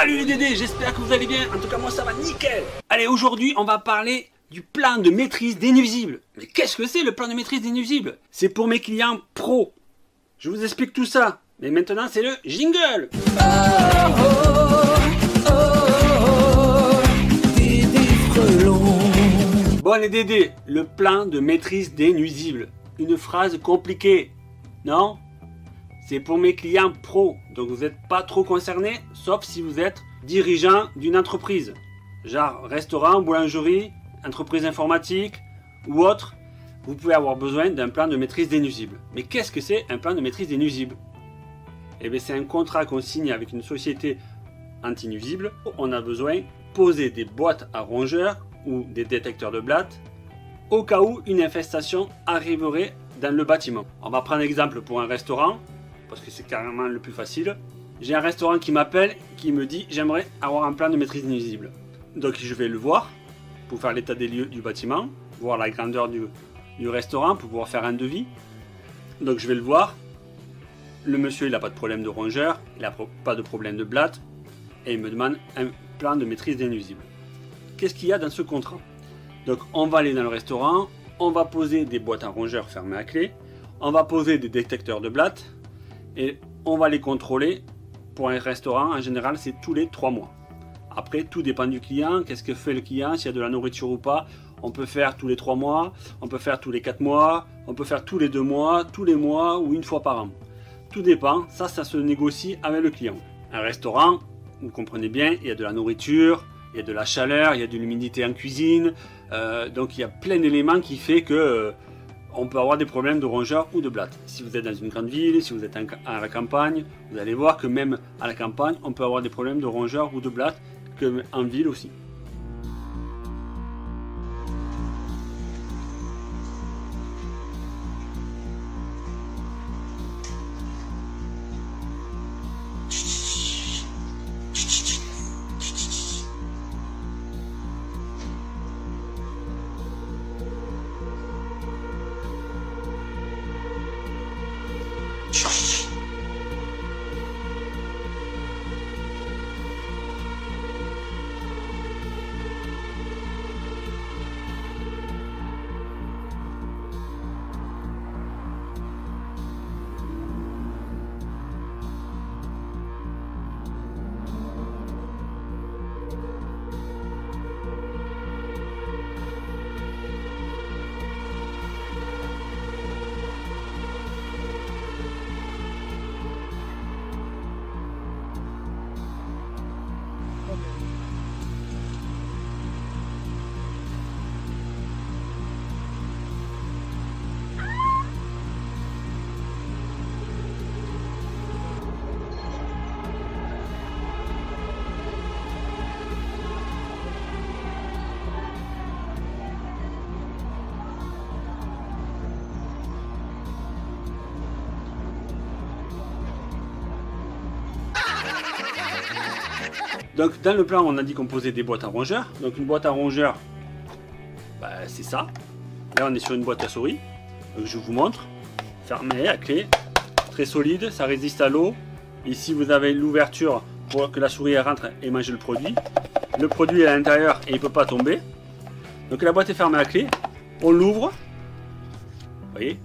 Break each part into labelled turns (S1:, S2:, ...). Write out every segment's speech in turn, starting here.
S1: Salut les Dédés, j'espère que vous allez bien. En tout cas, moi ça va nickel. Allez, aujourd'hui, on va parler du plan de maîtrise des nuisibles. Mais qu'est-ce que c'est le plan de maîtrise des nuisibles? C'est pour mes clients pros. Je vous explique tout ça. Mais maintenant, c'est le jingle. Bon les Dédés, le plan de maîtrise des nuisibles. Une phrase compliquée, non? C'est pour mes clients pros, donc vous n'êtes pas trop concernés, sauf si vous êtes dirigeant d'une entreprise. Genre restaurant, boulangerie, entreprise informatique ou autre. Vous pouvez avoir besoin d'un plan de maîtrise des nuisibles. Mais qu'est-ce que c'est un plan de maîtrise des nuisibles? Eh bien c'est un contrat qu'on signe avec une société anti-nuisible. On a besoin de poser des boîtes à rongeurs ou des détecteurs de blattes au cas où une infestation arriverait dans le bâtiment. On va prendre exemple pour un restaurant, parce que c'est carrément le plus facile. J'ai un restaurant qui m'appelle, qui me dit j'aimerais avoir un plan de maîtrise nuisible. Donc je vais le voir pour faire l'état des lieux du bâtiment, voir la grandeur du, restaurant pour pouvoir faire un devis. Donc je vais le voir. Le monsieur il n'a pas de problème de rongeur, il n'a pas de problème de blatte et il me demande un plan de maîtrise des nuisibles qu'est-ce qu'il y a dans ce contrat? Donc on va aller dans le restaurant, on va poser des boîtes à rongeurs fermées à clé, on va poser des détecteurs de blattes et on va les contrôler. Pour un restaurant, en général, c'est tous les 3 mois. Après, tout dépend du client, qu'est-ce que fait le client, s'il y a de la nourriture ou pas. On peut faire tous les 3 mois, on peut faire tous les 4 mois, on peut faire tous les 2 mois, tous les mois ou une fois par an. Tout dépend, ça, ça se négocie avec le client. Un restaurant, vous comprenez bien, il y a de la nourriture, il y a de la chaleur, il y a de l'humidité en cuisine, euh, donc il y a plein d'éléments qui fait que euh, on peut avoir des problèmes de rongeurs ou de blattes. Si vous êtes dans une grande ville, si vous êtes à la campagne, vous allez voir que même à la campagne, on peut avoir des problèmes de rongeurs ou de blattes, que en ville aussi. Shh. Donc dans le plan, on a dit qu'on posait des boîtes à rongeurs. Donc une boîte à rongeurs, bah, c'est ça. Là, on est sur une boîte à souris. Je vous montre. Fermée à clé. Très solide, ça résiste à l'eau. Ici, vous avez l'ouverture pour que la souris rentre et mange le produit. Le produit est à l'intérieur et il ne peut pas tomber. Donc la boîte est fermée à clé. On l'ouvre. Vous voyez?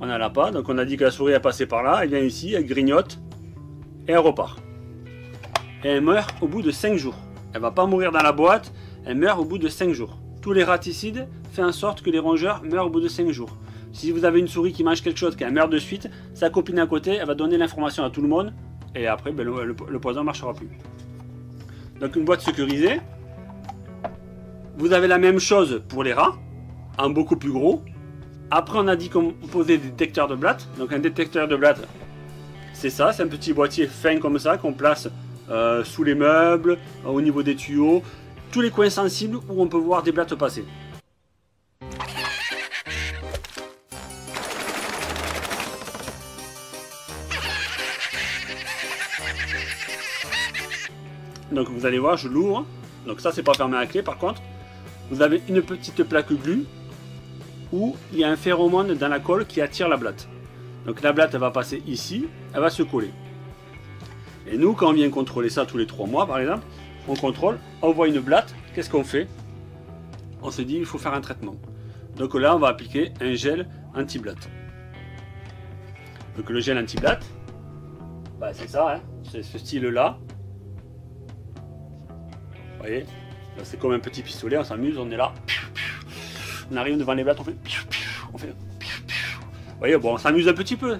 S1: On n'a pas. Donc on a dit que la souris a passé par là. Elle vient ici, elle grignote et elle repart et elle meurt au bout de 5 jours. Elle va pas mourir dans la boîte, elle meurt au bout de 5 jours. Tous les raticides font en sorte que les rongeurs meurent au bout de 5 jours. Si vous avez une souris qui mange quelque chose, qu'elle meurt de suite, sa copine à côté, elle va donner l'information à tout le monde, et après, ben, le, poison ne marchera plus. Donc une boîte sécurisée. Vous avez la même chose pour les rats, en beaucoup plus gros. Après, on a dit qu'on posait des détecteurs de blattes. Donc un détecteur de blattes, c'est ça, c'est un petit boîtier fin comme ça qu'on place euh, sous les meubles, euh, au niveau des tuyaux, tous les coins sensibles où on peut voir des blattes passer. Donc vous allez voir, je l'ouvre. Donc ça c'est pas fermé à clé par contre. Vous avez une petite plaque glue où il y a un phéromone dans la colle qui attire la blatte. Donc la blatte va passer ici, elle va se coller. Et nous, quand on vient contrôler ça tous les trois mois, par exemple, on contrôle, on voit une blatte, qu'est-ce qu'on fait? On se dit, il faut faire un traitement. Donc là, on va appliquer un gel anti-blatte. Donc le gel anti-blatte, bah, c'est ça, hein. c'est ce style-là. Vous voyez? C'est comme un petit pistolet, on s'amuse, on est là. On arrive devant les blattes, on fait... On fait... Vous voyez, bon, on s'amuse un petit peu.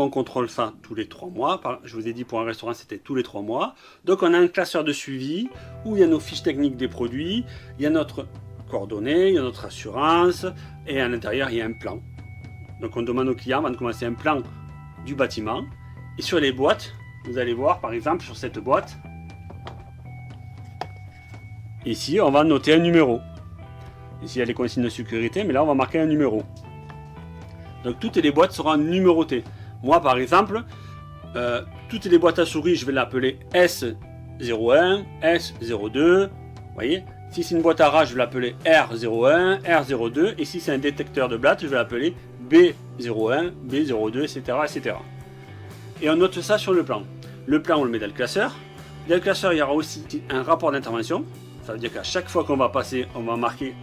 S1: On contrôle ça tous les trois mois. Je vous ai dit pour un restaurant c'était tous les trois mois. Donc on a un classeur de suivi où il y a nos fiches techniques des produits, il y a notre coordonnées, il y a notre assurance et à l'intérieur il y a un plan. Donc on demande au client avant de commencer un plan du bâtiment. Et sur les boîtes, vous allez voir par exemple sur cette boîte, ici on va noter un numéro. Ici il y a les consignes de sécurité, mais là on va marquer un numéro. Donc toutes les boîtes seront numérotées. Moi, par exemple, euh, toutes les boîtes à souris, je vais l'appeler S01, S02. Vous voyez Si c'est une boîte à rage, je vais l'appeler R01, R02. Et si c'est un détecteur de blattes, je vais l'appeler B01, B02, etc., etc. Et on note ça sur le plan. Le plan, on le met dans le classeur. Dans le classeur, il y aura aussi un rapport d'intervention. Ça veut dire qu'à chaque fois qu'on va passer, on va marquer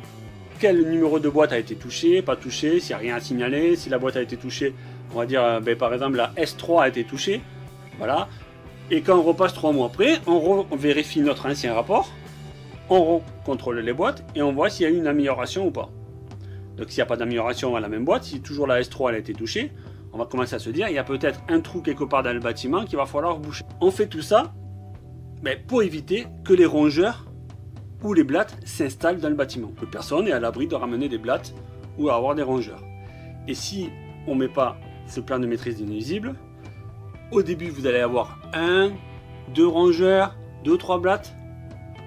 S1: quel numéro de boîte a été touché, pas touché, s'il n'y a rien à signaler, si la boîte a été touchée, on va dire, euh, ben, par exemple, la S3 a été touchée. Voilà. Et quand on repasse trois mois après, on, vérifie notre ancien rapport, on contrôle les boîtes et on voit s'il y a eu une amélioration ou pas. Donc s'il n'y a pas d'amélioration à la même boîte, si toujours la S3 elle a été touchée, on va commencer à se dire il y a peut-être un trou quelque part dans le bâtiment qu'il va falloir boucher. On fait tout ça ben, pour éviter que les rongeurs ou les blattes s'installent dans le bâtiment. Que personne n'est à l'abri de ramener des blattes ou avoir des rongeurs. Et si on ne met pas ce plan de maîtrise des nuisibles. Au début, vous allez avoir un, deux rongeurs, deux, trois blattes.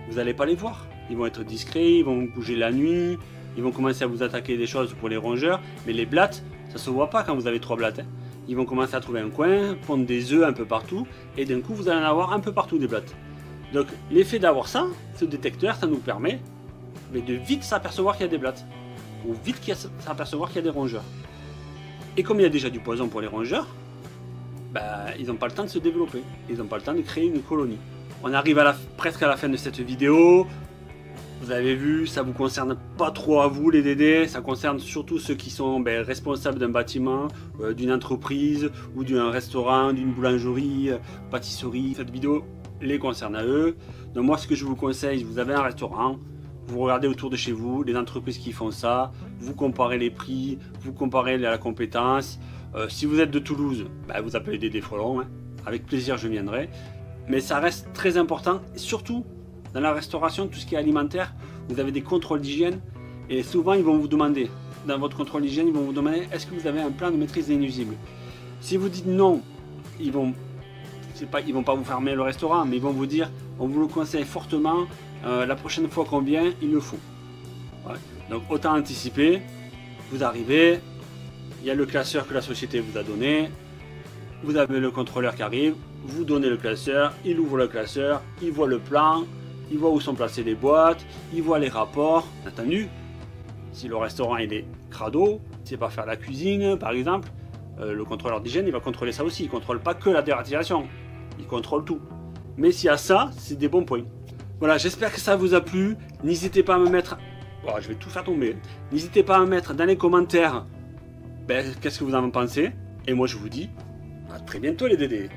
S1: Vous n'allez pas les voir. Ils vont être discrets, ils vont bouger la nuit, ils vont commencer à vous attaquer des choses pour les rongeurs. Mais les blattes, ça se voit pas quand vous avez trois blattes. Hein. Ils vont commencer à trouver un coin, pondre des œufs un peu partout, et d'un coup, vous allez en avoir un peu partout des blattes. Donc, l'effet d'avoir ça, ce détecteur, ça nous permet de vite s'apercevoir qu'il y a des blattes, ou vite s'apercevoir qu'il y a des rongeurs. Et comme il y a déjà du poison pour les rongeurs, bah, ils n'ont pas le temps de se développer. Ils n'ont pas le temps de créer une colonie. On arrive à presque à la fin de cette vidéo. Vous avez vu, ça vous concerne pas trop à vous les DD, ça concerne surtout ceux qui sont ben, responsables d'un bâtiment, euh, d'une entreprise ou d'un restaurant, d'une boulangerie, euh, pâtisserie. Cette vidéo les concerne à eux. Donc moi ce que je vous conseille, vous avez un restaurant, vous regardez autour de chez vous les entreprises qui font ça, vous comparez les prix, vous comparez la compétence. Euh, si vous êtes de Toulouse, bah, vous appelez des Frelon, hein. avec plaisir je viendrai. Mais ça reste très important, surtout dans la restauration, tout ce qui est alimentaire, vous avez des contrôles d'hygiène et souvent ils vont vous demander, dans votre contrôle d'hygiène, ils vont vous demander est-ce que vous avez un plan de maîtrise des nuisibles? Si vous dites non, ils vont vont pas vous fermer le restaurant, mais ils vont vous dire on vous le conseille fortement, euh, la prochaine fois vient, il le faut. Donc autant anticiper, vous arrivez, il y a le classeur que la société vous a donné, vous avez le contrôleur qui arrive, vous donnez le classeur, il ouvre le classeur, il voit le plan, il voit où sont placées les boîtes, il voit les rapports. Entendu, si le restaurant il est crado, sait pas faire la cuisine par exemple, euh, le contrôleur d'hygiène il va contrôler ça aussi. Il contrôle pas que la dératisation, il contrôle tout. Mais s'il y a ça, c'est des bons points. Voilà, j'espère que ça vous a plu. N'hésitez pas à me mettre. Oh, je vais tout faire tomber. N'hésitez pas à me mettre dans les commentaires ben, qu'est-ce que vous en pensez. Et moi je vous dis à très bientôt les Dédés.